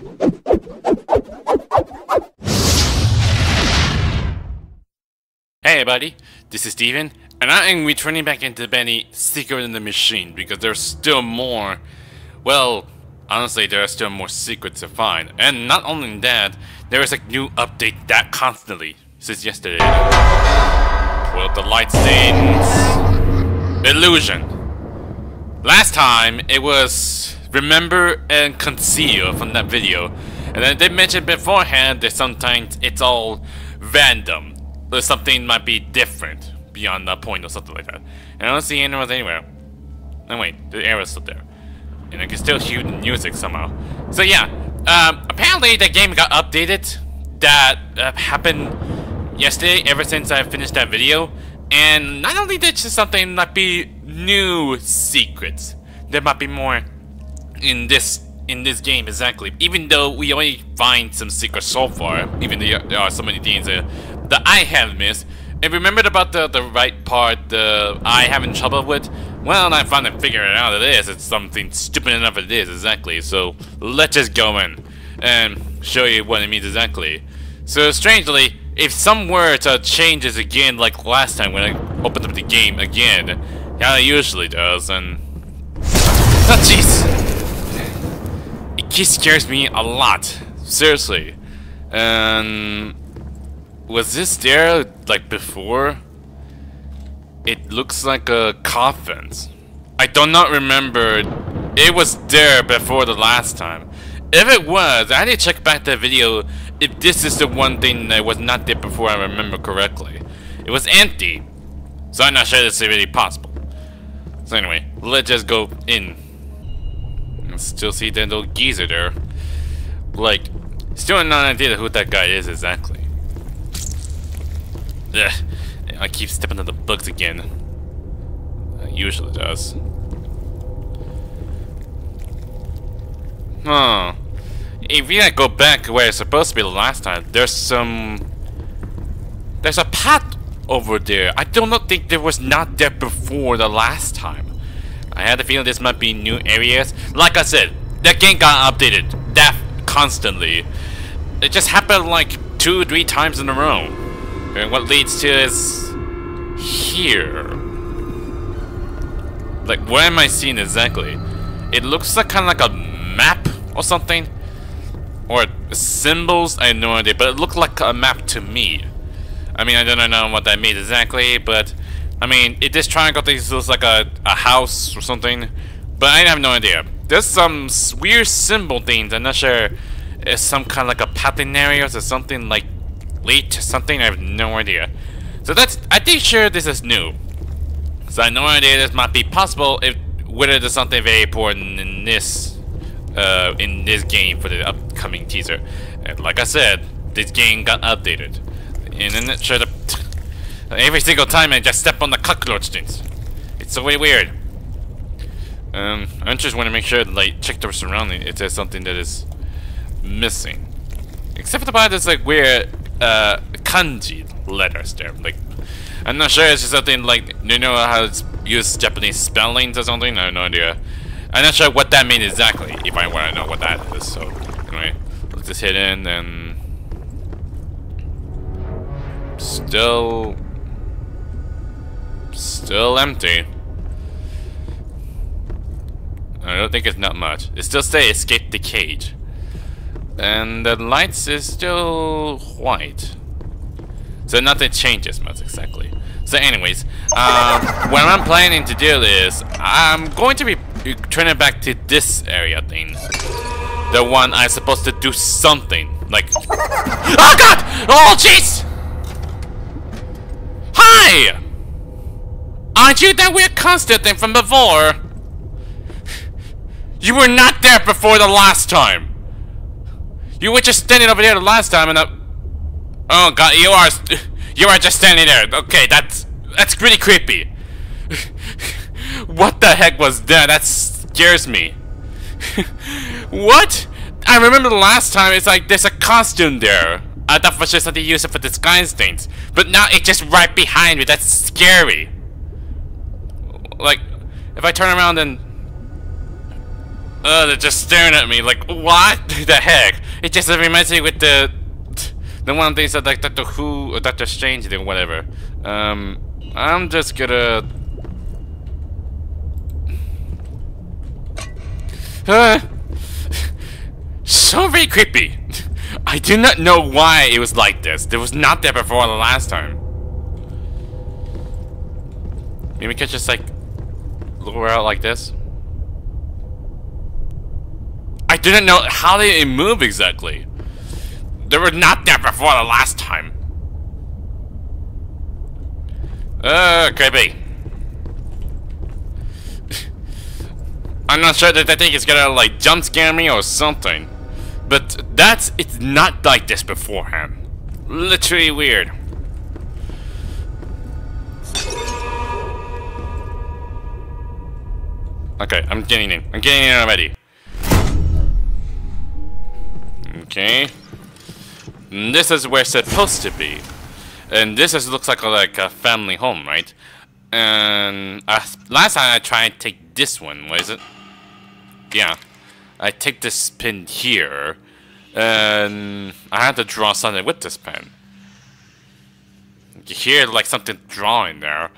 Hey everybody, this is Steven, and I am returning back into Bendy Secret in the Machine because there's still more, well, honestly there are still more secrets to find. And not only that, there is a new update that constantly, since yesterday. Well, the light stains... Illusion. Last time, it was remember and conceal from that video. And then they mentioned beforehand that sometimes it's all random. Or something might be different beyond that point or something like that. And I don't see anyone anywhere. No wait, the arrow's still there. And I can still hear the music somehow. So yeah, um, apparently the game got updated. That uh, happened yesterday ever since I finished that video. And not only did just something might be new secrets, there might be more in this in this game exactly. Even though we only find some secrets so far, even though there are so many things that, that I have missed. And remembered about the the right part the I having trouble with? Well, I finally figured it out. It is. It's something stupid enough. It is exactly. So let's just go in and show you what it means exactly. So strangely, if some words uh, changes again like last time when I opened up the game again, how it usually does, and... Oh jeez! It scares me a lot, seriously. And... Was this there, like, before? It looks like a coffin. I do not remember it was there before the last time. If it was, I need to check back that video if this is the one thing that was not there before I remember correctly. It was empty. So I'm not sure this is really possible. So anyway, let's just go in. I still see that little geezer there. Like, still not an idea who that guy is exactly. Ugh, I keep stepping on the bugs again. It usually does. Huh if we go back where it's supposed to be the last time, there's some... There's a path over there. I do not think there was not there before the last time. I had a feeling this might be new areas. Like I said, the game got updated. That constantly. It just happened like two, three times in a row. And what leads to is... Here. Like, where am I seeing exactly? It looks like kind of like a map or something. Or symbols? I have no idea, but it looked like a map to me. I mean, I don't know what that means exactly, but... I mean, it, this triangle thing looks like a, a house or something, but I have no idea. There's some weird symbol things, I'm not sure it's some kind of like a pattern area or something like late something, I have no idea. So that's, I think sure this is new. So I have no idea this might be possible if whether there's something very important in this uh, in this game for the upcoming teaser. And like I said, this game got updated. And then showed up every single time I just step on the cockroach things. It's so weird. Um, I just want to make sure like check the surrounding if there's something that is missing. Except for the part that's like weird uh, kanji letters there. Like, I'm not sure it's just something like, you know how it's used Japanese spellings or something? I have no idea. I'm not sure what that means exactly, if I want to know what that is. So, anyway, let's just hit in and... Still... Still empty. I don't think it's not much. It still say escape the cage. And the lights is still white. So nothing changes much exactly. So anyways, um, what I'm planning to do is, I'm going to be turning back to this area thing. The one I'm supposed to do something. Like... Oh god! Oh jeez! Hi! Aren't you that weird constant thing from before? You were not there before the last time! You were just standing over there the last time and I... Oh god, you are... You are just standing there. Okay, that's... That's pretty creepy. what the heck was that? That scares me. what? I remember the last time it's like there's a costume there. I thought for sure something used for disguise things. But now it's just right behind me. That's scary. Like, if I turn around and... Uh, they're just staring at me like, what the heck? It just reminds me with the the one thing said like Doctor Who or Doctor Strange thing, whatever. Um, I'm just gonna. Uh, so very creepy. I do not know why it was like this. There was not there before the last time. Maybe could just like out like this. I didn't know how they move exactly. They were not there before the last time. Uh, creepy. I'm not sure that I think it's gonna like jump scare me or something. But that's, it's not like this beforehand. Literally weird. Okay, I'm getting in. I'm getting in already. Okay. This is where it's supposed to be. And this is looks like a, like a family home, right? And uh, last time I tried to take this one, what is it? Yeah. I take this pin here, and I had to draw something with this pen. You hear like something drawing there,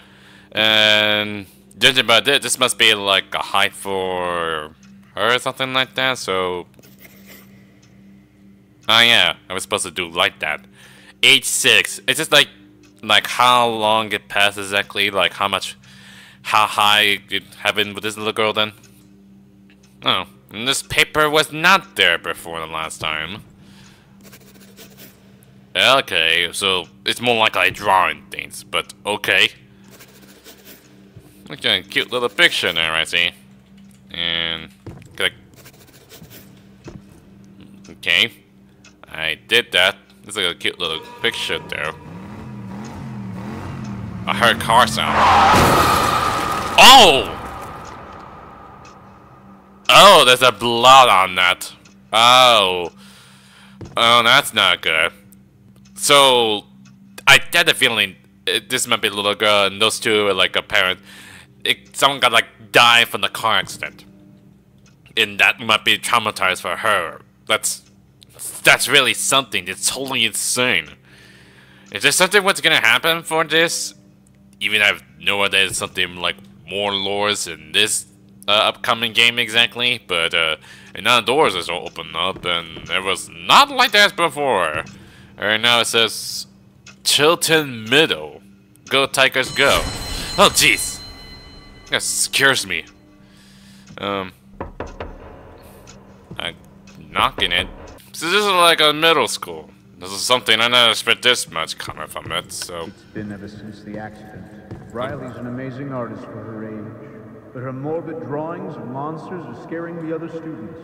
and judging by this, this must be like a height for her or something like that. So Oh yeah, I was supposed to do like that. Age 6. It's just like, like how long it passed exactly, like how much, how high it happened with this little girl then. Oh, and this paper was not there before the last time. Okay, so it's more like I drawing things, but okay. Look at a cute little picture there, I see. And, click. Okay. I did that. There's like a cute little picture there. I heard car sound. Oh! Oh, there's a blood on that. Oh. Oh, that's not good. So, I get the feeling uh, this might be a little girl and those two are like a parent. It, someone got like die from the car accident. And that might be traumatized for her. That's that's really something. It's totally insane. Is there something what's gonna happen for this? Even I have no idea something like more lores in this uh, upcoming game exactly, but uh, the doors is all open up, and it was not like that before. And now it says Chilton Middle. Go Tigers go. Oh jeez. That scares me. Um I'm knocking it. So this isn't like a middle school. This is something I never expect this much coming from it, so... It's been ever since the accident. Riley's an amazing artist for her age, but her morbid drawings of monsters are scaring the other students.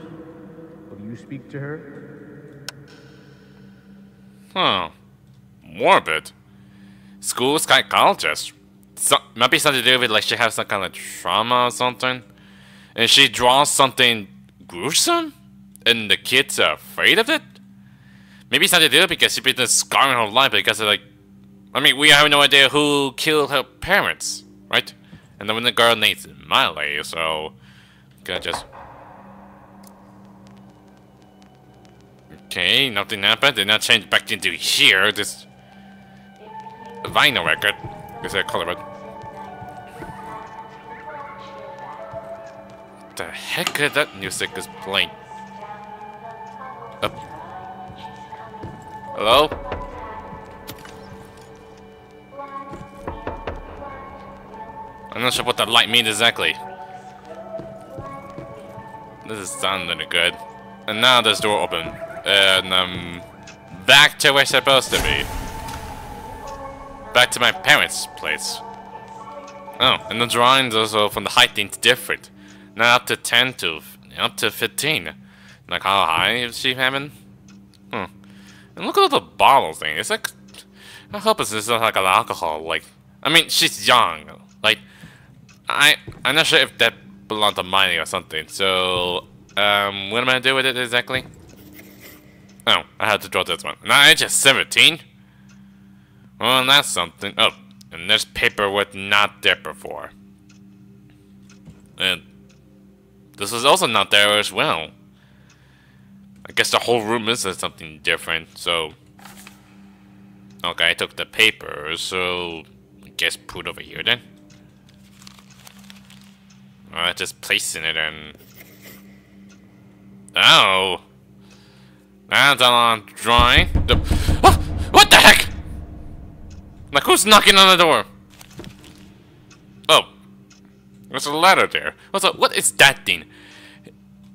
Will you speak to her? Huh. Morbid? School psychologist? So, might be something to do with like she has some kind of trauma or something? And she draws something gruesome? and the kids are afraid of it? Maybe not to do because she's been scarring her life because of like, I mean, we have no idea who killed her parents, right? And then when the girl named Miley, so gonna just. Okay, nothing happened. Did not change back into here. This vinyl record. Is that color red? What the heck that music is playing? Hello? I'm not sure what that light means exactly. This is sounding good. And now this door open. And um back to where it's supposed to be. Back to my parents' place. Oh, and the drawings also from the height thing's different. Now up to 10 to up to 15. Like how high is she having? Hmm. And look at the bottle thing. It's like, I hope it's not like an alcohol. Like, I mean, she's young. Like, I, I'm not sure if that belongs to mining or something. So, um, what am I gonna do with it exactly? Oh, I had to draw this one. Now it's just 17. Well, that's something. Oh, and this paper was not there before. And this is also not there as well. I guess the whole room is something different, so... Okay, I took the paper, so... I guess put over here then. Alright, just placing it in. Oh! That's on drawing. The? Like, who's knocking on the door? Oh. There's a ladder there. Also, what is that thing?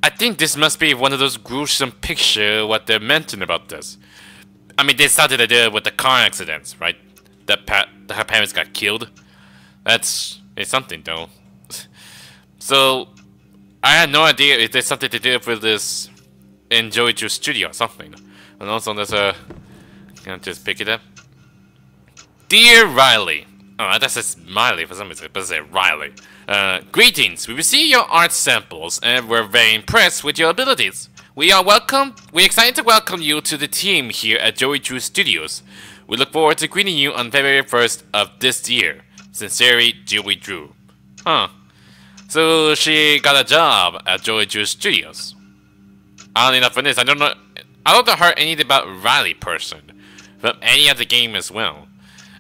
I think this must be one of those gruesome picture what they're mentioning about this. I mean, they started to do with the car accidents, right? That pa her parents got killed. That's it's something though. so I had no idea if there's something to do with this Enjoy Your Studio or something. And also there's a can I just pick it up? Dear Riley. Oh, that says Miley for some reason, but it says Riley. Uh, greetings. We received your art samples and we're very impressed with your abilities. We are welcome. We're excited to welcome you to the team here at Joey Drew Studios. We look forward to greeting you on February 1st of this year. Sincerely, Joey Drew. Huh. So she got a job at Joey Drew Studios. I don't enough for this. I don't know. I don't heard anything about Riley person from any other game as well.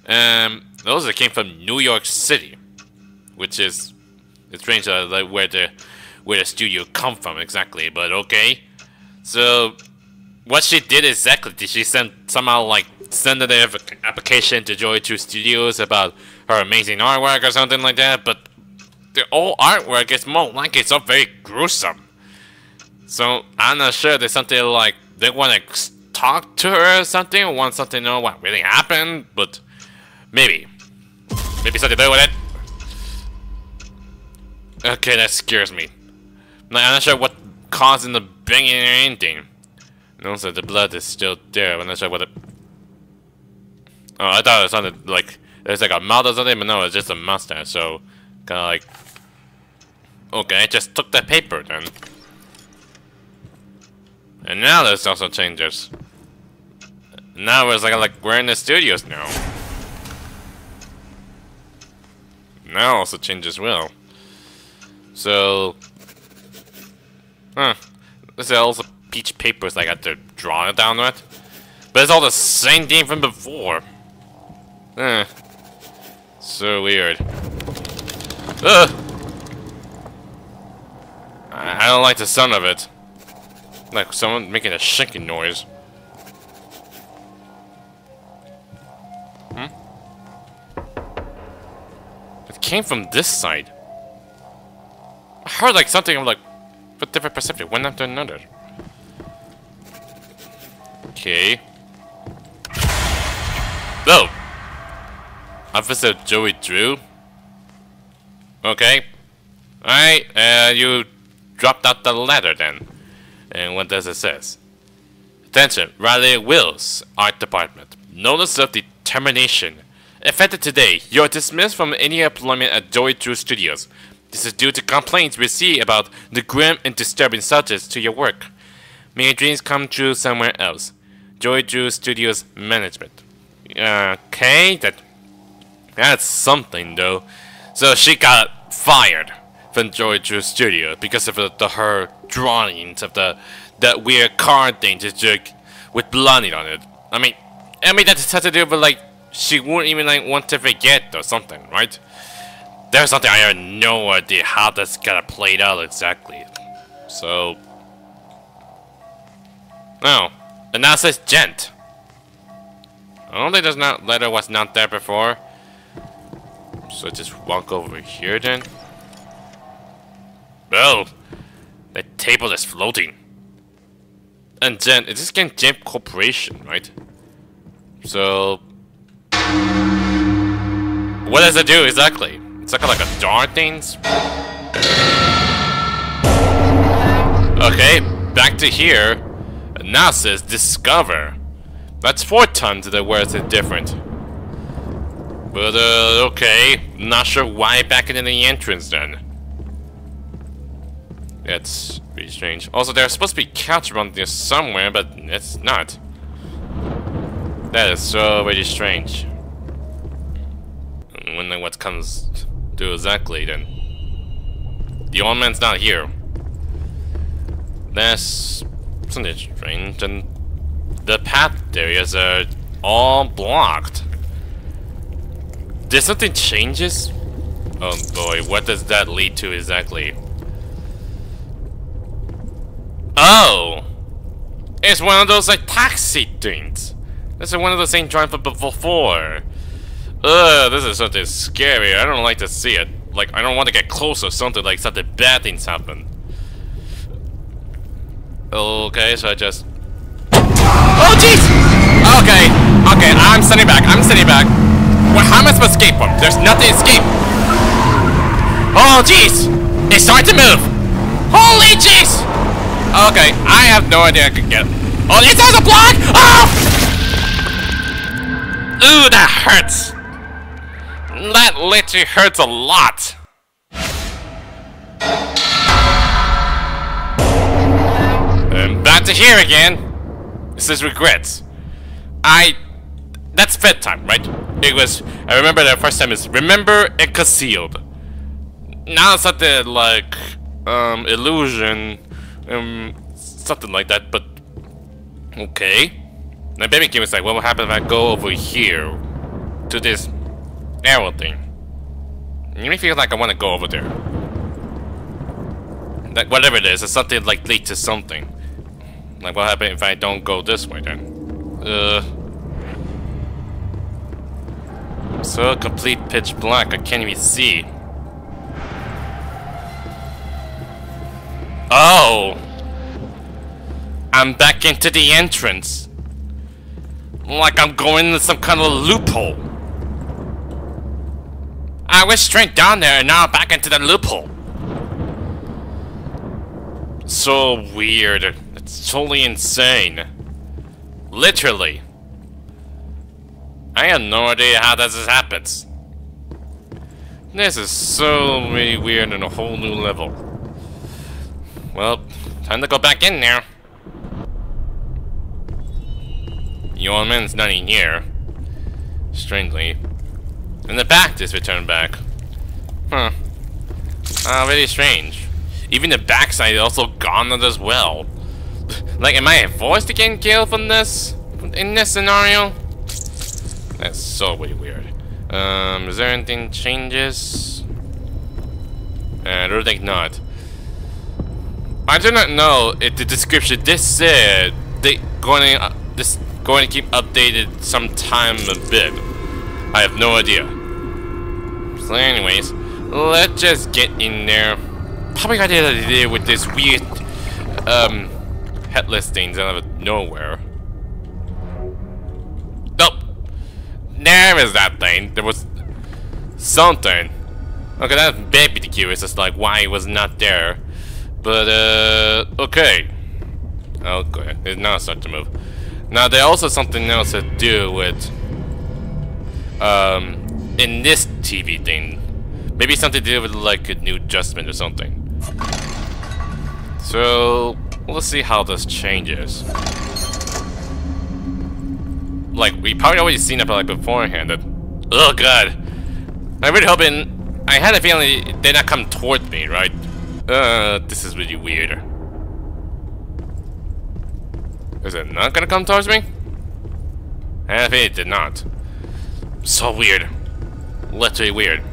Um, those that came from New York City, which is it's strange uh, like where the where the studio come from exactly. But okay. So, what she did exactly? Did she send somehow like send an application to Joey Drew Studios about her amazing artwork or something like that? But the old artwork is more like it's so very gruesome. So I'm not sure there's something like they want to talk to her or something, or want something to know what really happened, but maybe. Maybe something to do with it. Okay, that scares me. I'm not sure what causing the banging or anything. And also, the blood is still there. I'm not sure what it... Oh, I thought it sounded like there's like a mouth or something, but no, it's just a mustache, so... Kinda like... Okay, I just took that paper then. And now there's also changes. Now it's like, like we're in the studios now. Now also changes well. So... Huh. This is also peach papers I got to draw it down with. But it's all the same thing from before. Eh. So weird. Ugh! I don't like the sound of it. Like someone making a shaking noise. Came from this side. I heard like something of like with different perspective, one after another. Okay. Oh! Officer Joey Drew? Okay. Alright, uh, you dropped out the ladder then. And what does it says? Attention, Riley Wills, Art Department. Notice of determination. Effective today, you are dismissed from any employment at Joey Drew Studios. This is due to complaints received about the grim and disturbing subjects to your work. May your dreams come true somewhere else. Joey Drew Studios Management. Okay, that that's something though. So she got fired from Joey Drew Studio because of the, the, her drawings of the that weird card thing just like with blood on it. I mean, I mean that has to do with like she wouldn't even like want to forget or something, right? There's something I have no idea how that's gonna play out exactly. So... Oh. And now it says gent. I don't think there's not letter was not there before. So just walk over here then. Well, The table is floating. And gent, is this game Gent Corporation, right? So... What does it do exactly? It's like a, like a door things. Okay, back to here. Now says discover. That's four times the words are different. But uh, okay, not sure why back into the entrance then. That's pretty strange. Also, there's supposed to be couch around there somewhere, but it's not. That is so very strange. Wondering what comes to exactly then? The old man's not here. That's something strange, and the path areas are all blocked. Did something changes? Oh boy, what does that lead to exactly? Oh! It's one of those like taxi things. This is one of those things tried before. Ugh, this is something scary. I don't like to see it. Like, I don't want to get close or something like something bad things happen. Okay, so I just... Oh, jeez! Okay, okay, I'm sitting back, I'm sitting back. Well, how am I supposed to escape from? There's nothing to escape. Oh, jeez! It's starting to move! Holy jeez! Okay, I have no idea I could get... Oh, it has a block! Oh! Ooh, that hurts! That literally hurts a lot! I'm back to here again! This is regrets. I... That's bedtime, right? It was... I remember the first time is... Remember it concealed. Now it's not something like... Um, illusion... Um, something like that, but... Okay. My baby game is like, what will happen if I go over here? To this arrow thing. It me feel like I want to go over there. Like, whatever it is, it's something like lead to something. Like, what happens if I don't go this way then? Uh... So complete pitch black, I can't even see. Oh! I'm back into the entrance. Like I'm going into some kind of loophole. I went straight down there and now back into the loophole. So weird. It's totally insane. Literally. I have no idea how this happens. This is so really weird on a whole new level. Well, time to go back in there. Your man's not in here. Strangely. And the back just returned back. Huh. Uh, very strange. Even the backside is also gone as well. like, am I forced to get killed from this? In this scenario? That's so really weird. Um, is there anything changes? Uh, I don't think not. I do not know if the description this said they going uh, this going to keep updated sometime a bit. I have no idea. So anyways, let's just get in there. Probably got to deal with this weird um headless things out of nowhere. Nope. There is that thing. There was something. Okay, that's baby curious as like why it was not there. But uh okay. Okay, it's now starting to move. Now there's also something else to do with um in this TV thing. Maybe something to do with like a new adjustment or something. So let's see how this changes. Like we probably already seen it like beforehand. That, oh god, I'm really hoping. I had a feeling they're not coming towards me, right? Uh, this is really weird. Is it not gonna come towards me? I think it did not. So weird. Literally weird.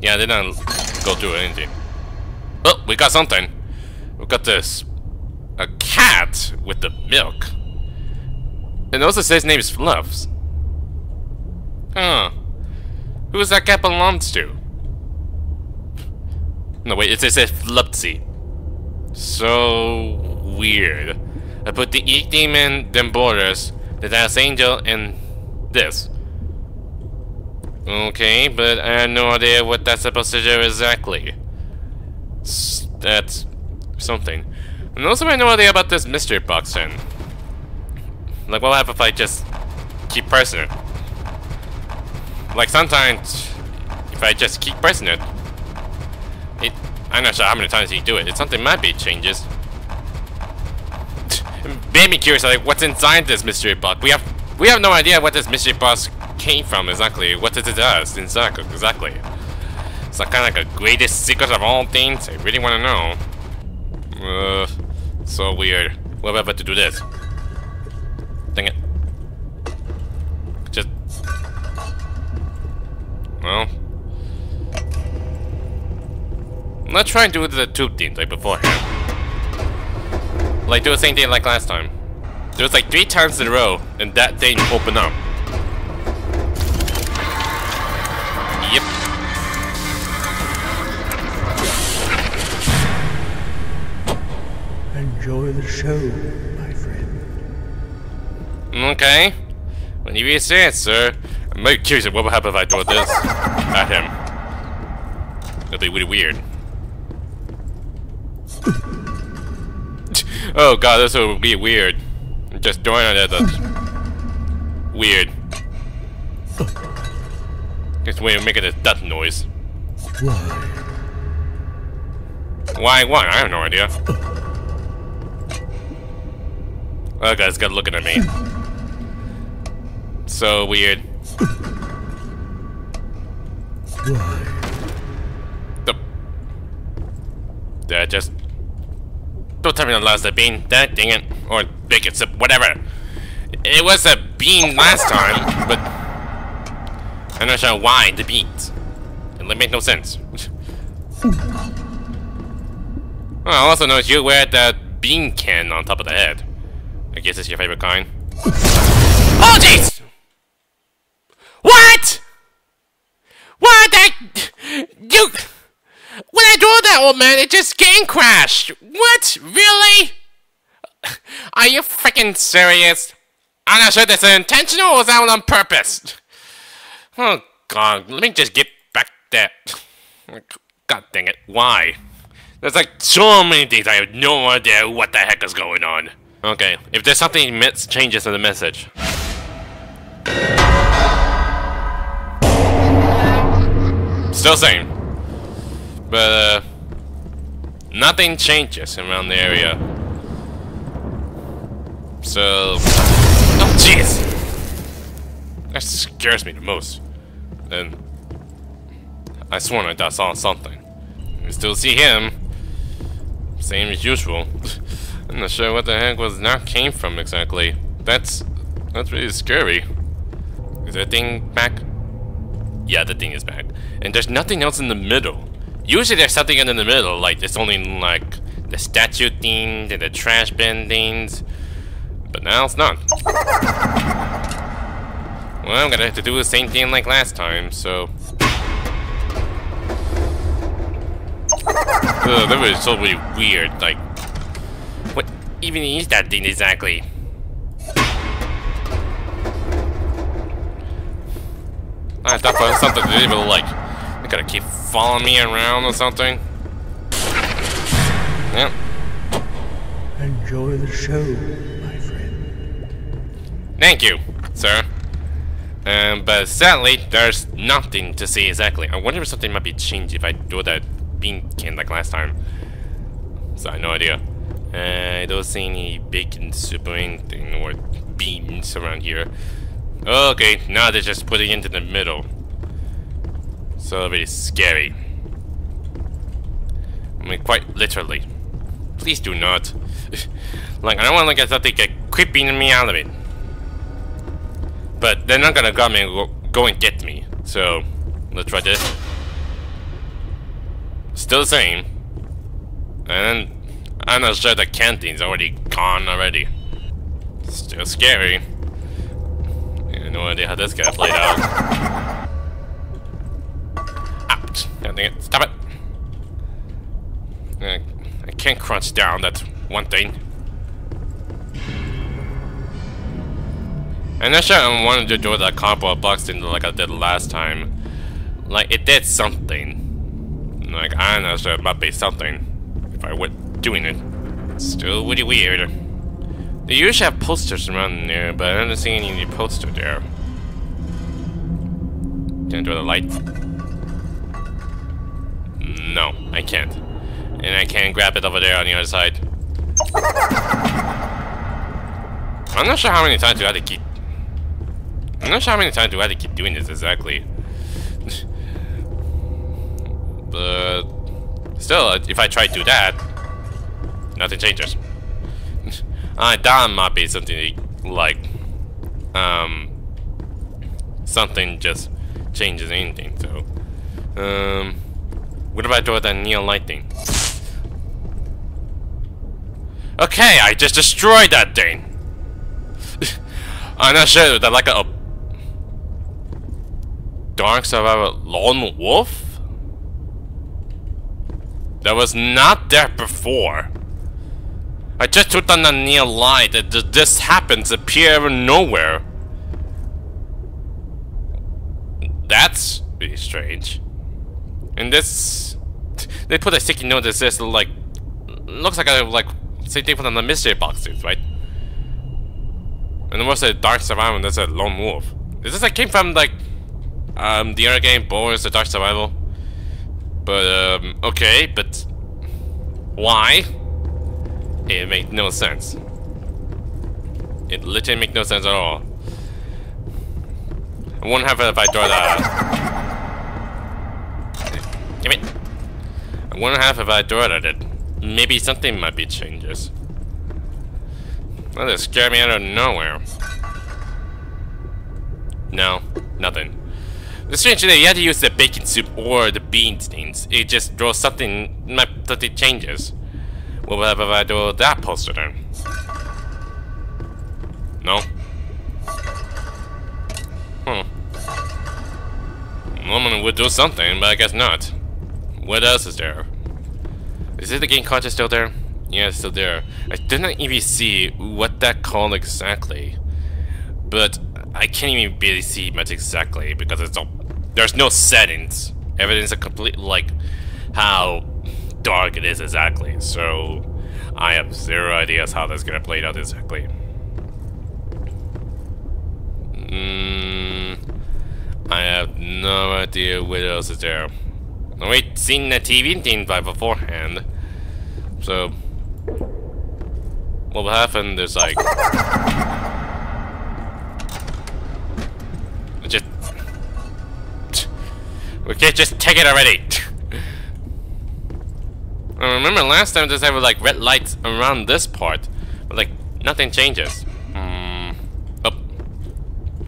Yeah, they didn't go through anything. Oh, we got something. We got this. A cat with the milk. It also says his name is Fluffs. Huh. Who is that cat belongs to? No, wait, it says Flupsy. So weird. I put the Ink Demon, then Boris, the Death Angel, and this. Okay, but I have no idea what that's supposed to do exactly. That's something. And also I no idea about this mystery box then. Like what happens if I just keep pressing it? Like sometimes if I just keep pressing it, it I'm not sure how many times you do it. It's something might be changes made me curious, like, what's inside this mystery box? We have we have no idea what this mystery box came from exactly. What it does inside exactly? It's like kind of like a greatest secret of all things. I really want to know. Uh, So weird. What about to do this? Dang it. Just... Well... Let's try and do the tube thing like beforehand. Like do the same thing like last time. There was like three times in a row and that thing opened up. Enjoy the show, my friend. Okay. When you say it, sir. I'm very curious what would happen if I throw this at him. It'll be really weird. oh god, this will be weird. Just throwing it at us. Weird. Just way of making a death noise. Why? Why? Why? I have no idea. Oh, guy's got looking at me. So weird. Why? The. That just. Don't tell me the last that bean. That dang it. Or bacon soup, whatever. It was a bean last time, but. I'm not sure why the beans. It made no sense. I also noticed you wear that bean can on top of the head. Guess it's your favorite kind. Oh jeez! What? What? I, you? When I drove that old man, it just game crashed. What? Really? Are you freaking serious? I'm not sure that's intentional or was that on purpose. Oh god, let me just get back there. God dang it, why? There's like so many things I have no idea what the heck is going on. Okay, if there's something changes in the message. Still same. But, uh, nothing changes around the area. So, oh jeez! That scares me the most. And I sworn I saw something. We still see him. Same as usual. I'm not sure what the heck was that came from exactly. That's that's really scary. Is that thing back? Yeah, the thing is back. And there's nothing else in the middle. Usually there's something in the middle, like it's only like the statue things and the trash bin things. But now it's not. Well, I'm gonna have to do the same thing like last time, so... Ugh, that was so really weird, like... Even is that thing exactly? I thought for something to do, but like... They're gonna keep following me around or something. Yep. Enjoy the show, my friend. Thank you, sir. Um, but sadly, there's nothing to see exactly. I wonder if something might be changed if I do that bean can like last time. So I have no idea. Uh, I don't see any bacon soup or anything or beans around here. Okay, now they're just putting it into the middle. So very scary. I mean, quite literally. Please do not. like, I don't want to get something get creeping me out of it. But they're not gonna come and go, go and get me. So, let's try this. Still the same. And I'm not sure the canteen's already gone already. Still scary. Yeah, no idea how this guy played out. Dang it. Stop it! I, I can't crunch down, that's one thing. I'm not sure I wanted to do that cardboard box thing like I did last time. Like, it did something. Like, I'm not sure it might be something if I were doing it. Still really weird. They usually have posters around there, but I don't see any poster there. Can I do the light? No, I can't. And I can't grab it over there on the other side. I'm not sure how many times you have to keep I'm not sure how many times do I have to keep doing this exactly. but still, if I try to do that, nothing changes. I thought it might be something like, um, something just changes anything, so. Um, what about doing that neon lighting? Okay, I just destroyed that thing! I'm not sure that like a, a Dark Survivor Lone Wolf? That was not there before. I just took on the neon light and this happens appear out of nowhere. That's really strange. And this, they put a sticky note that says like, looks like a like same thing from the mystery boxes, right? And then what's a Dark Survival? That's a Lone Wolf. Is this like came from like um the other game, Boris the Dark Survival? But um okay, but why? It makes no sense. It literally makes no sense at all. I wouldn't have it if I draw that. Give it. I wouldn't have if I draw it at it. Maybe something might be changes. That just scared me out of nowhere. No, nothing. The strange thing, you have to use the bacon soup or the bean stains. It just draws something, that it changes. What I do that poster then? No? Hmm. Normally would do something, but I guess not. What else is there? Is it the game conscious still there? Yeah, it's still there. I did not even see what that called exactly. But I can't even really see much exactly because it's all there's no settings. Everything's a complete like how dark it is exactly. So I have zero ideas how that's gonna play out exactly. Mm, I have no idea what else is there. We'd seen the TV thing by beforehand. So, what will happen is like... Just... We can't just take it already! I remember last time this had like red lights around this part, but like nothing changes. Hmm. Oh.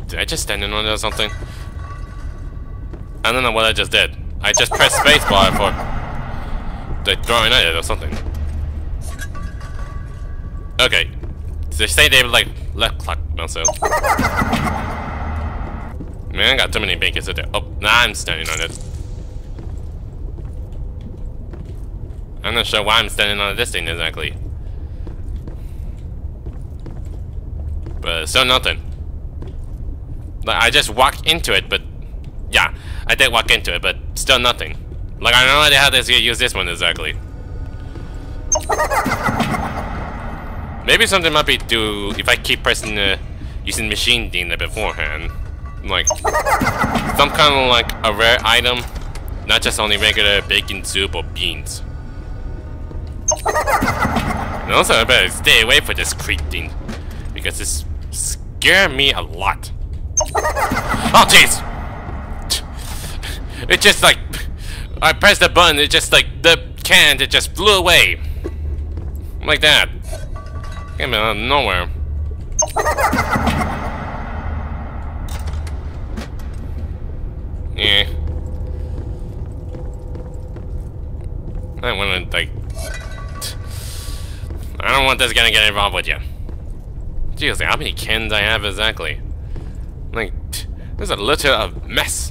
Did I just stand in on it or something? I don't know what I just did. I just pressed spacebar for the throwing at it or something. Okay. So they say they like left clock also. Man, I got too many bankers there. Oh, nah, I'm standing on it. I'm not sure why I'm standing on this thing exactly. But still nothing. Like, I just walked into it, but yeah, I did walk into it, but still nothing. Like, I no idea how to use this one exactly. Maybe something might be do if I keep pressing the using machine thing beforehand. Like some kind of like a rare item, not just only regular bacon soup or beans. And also I better stay away from this creep thing because it scared me a lot. Oh jeez! It just like I pressed the button, it just like the can it just flew away. Like that. Came out of nowhere. Yeah. I wanna like want this guy to get involved with you. Jeez, how many cans I have exactly? Like, there's a litter of mess.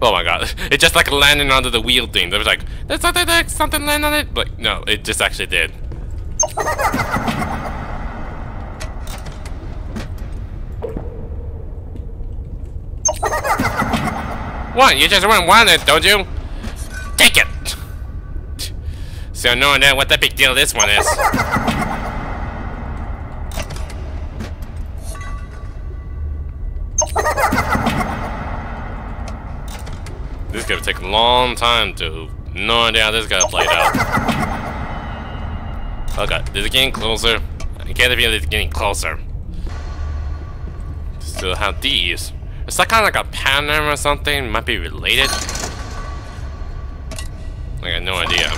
Oh my god, it just like landed onto the wheel thing. There was like, there's something there, something land on it. But no, it just actually did. What? You just wouldn't want it, don't you? Take it! So knowing that, what the big deal this one is. This is gonna take a long time to... No idea this is gonna play out. Okay, this is getting closer. I can't feel it's getting closer. Still have these. It's like kind of like a pattern or something. Might be related. I got no idea.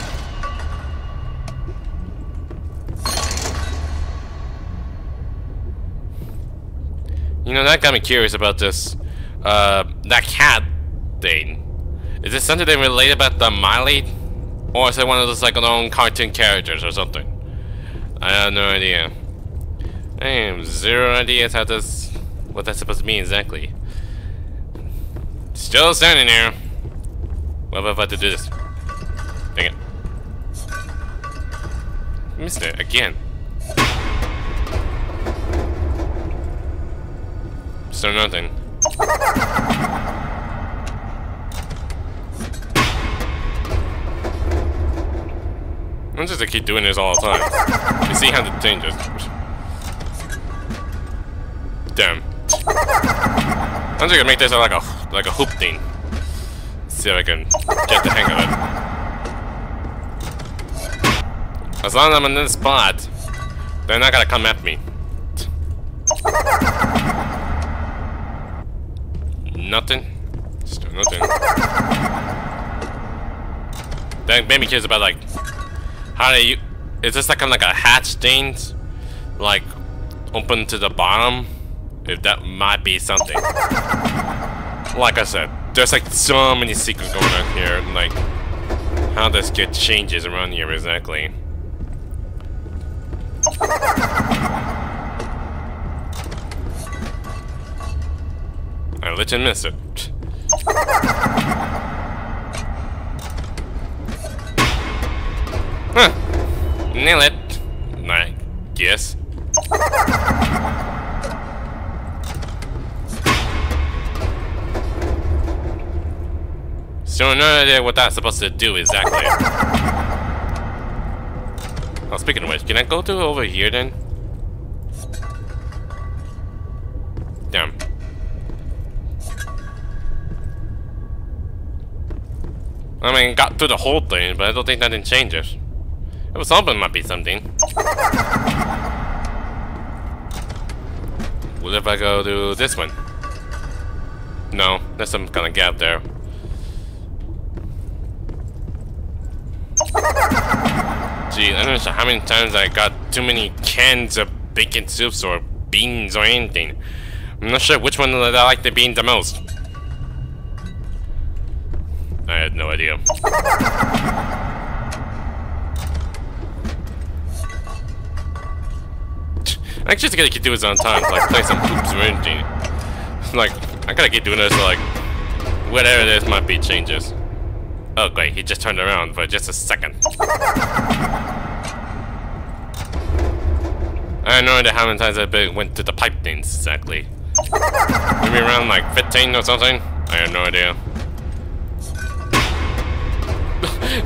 You know, that got me curious about this, uh, that cat thing. Is it something they relate about the Miley? Or is it one of those, like, known cartoon characters or something? I have no idea. I have zero ideas how this, what that's supposed to mean exactly. Still standing here. What if I had to do this? Dang it. Missed it again. Nothing. I'm just gonna keep doing this all the time. You see how it changes. Damn. I'm just gonna make this like a like a hoop thing. See if I can get the hang of it. As long as I'm in this spot, they're not gonna come at me. Nothing. Still nothing. That made me curious about like how do you is this like kind of like a hatch thing? Like open to the bottom? If that might be something. Like I said, there's like so many secrets going on here, and like how this kid changes around here exactly. I let you miss it. Huh. Nail it. I guess. Still no idea what that's supposed to do exactly. Oh, speaking of which, can I go to over here then? I mean, got through the whole thing, but I don't think that didn't changes. It was something might be something. What if I go to this one? No, there's some kind of gap there. Gee, I don't know how many times I got too many cans of bacon soups or beans or anything. I'm not sure which one that I like the beans the most. No idea. I just gotta keep doing this on time, like play some hoops or anything. Like, I gotta keep doing this so like, whatever this might be changes. Oh great, he just turned around for just a second. I don't know how many times I went to the pipe things exactly. Maybe around like 15 or something? I have no idea.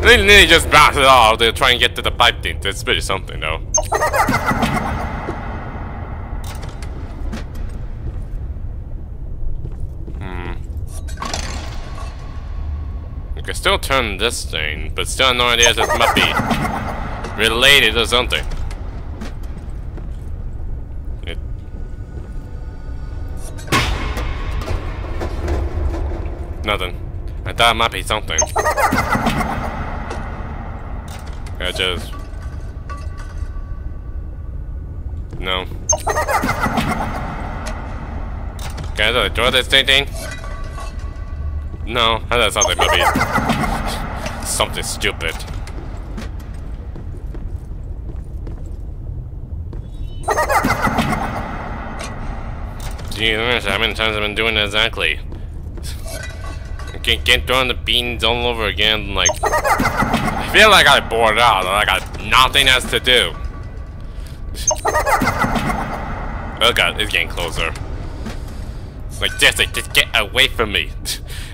They nearly just bounced it off to try and get to the pipe thing. That's pretty something though. Hmm. I can still turn this thing, but still no idea if it might be related or something. Nothing. I thought it might be something. I just... No. Can I draw this thing? No, that sounds like maybe something stupid. Gee, how many times I've been doing that exactly? I can't throwing the beans all over again, like... Feel like I bored out, like I got nothing else to do. oh god, it's getting closer. Like, Jesse, just get away from me.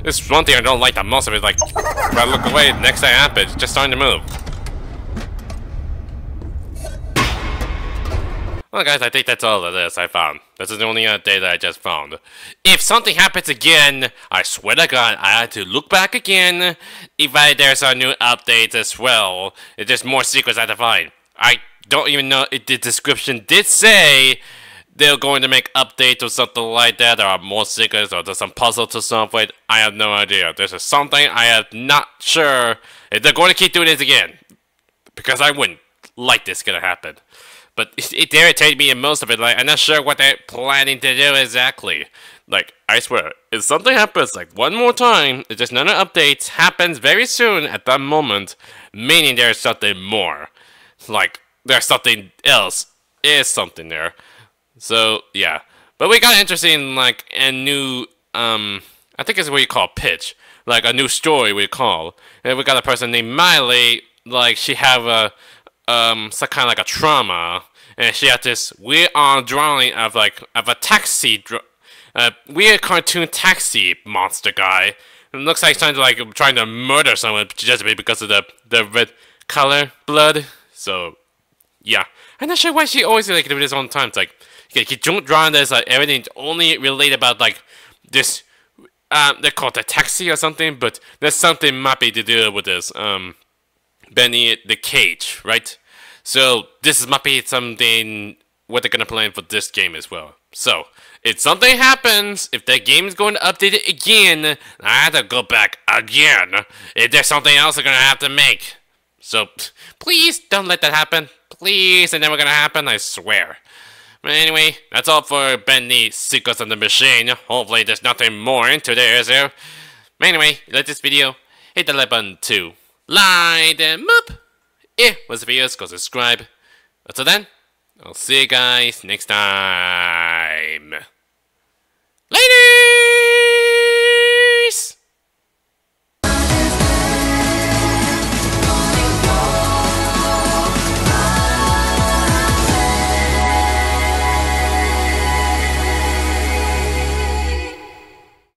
This one thing I don't like the most of it, like, if I look away, next thing happens, just starting to move. Well guys, I think that's all of this I found. This is the only uh, update that I just found. If something happens again, I swear to god, I had to look back again. If I, there's a new update as well, if there's more secrets I have to find. I don't even know if the description did say they're going to make updates or something like that. There are more secrets or there's some puzzle to solve with. I have no idea. This is something I am not sure if they're going to keep doing this again. Because I wouldn't like this gonna happen. But it, it irritated me in most of it. Like I'm not sure what they're planning to do exactly. Like I swear, if something happens like one more time, if there's another update happens very soon at that moment, meaning there's something more. Like there's something else is something there. So yeah, but we got interesting like a new um I think it's what you call pitch, like a new story we call. And we got a person named Miley, like she have a um some kind of like a trauma, and she had this weird uh, drawing of like of a taxi, a weird cartoon taxi monster guy. It looks like trying to like trying to murder someone just because of the the red color blood. So yeah, I'm not sure why she always like do this all the time. It's like okay, he don't draw this like everything only related about like this. Um, they call it a taxi or something, but there's something might be to do with this. Um, Benny the Cab, right? So this is might be something what they're gonna plan for this game as well. So if something happens, if that game is going to update it again, I have to go back again. If there's something else they're gonna have to make. So please don't let that happen. Please, it's never gonna happen. I swear. But anyway, that's all for Bendy Secrets of the Machine. Hopefully there's nothing more into there, is there? But anyway, like this video? Hit the like button too. Light them up! If was the video, go subscribe. Until then, I'll see you guys next time. Later!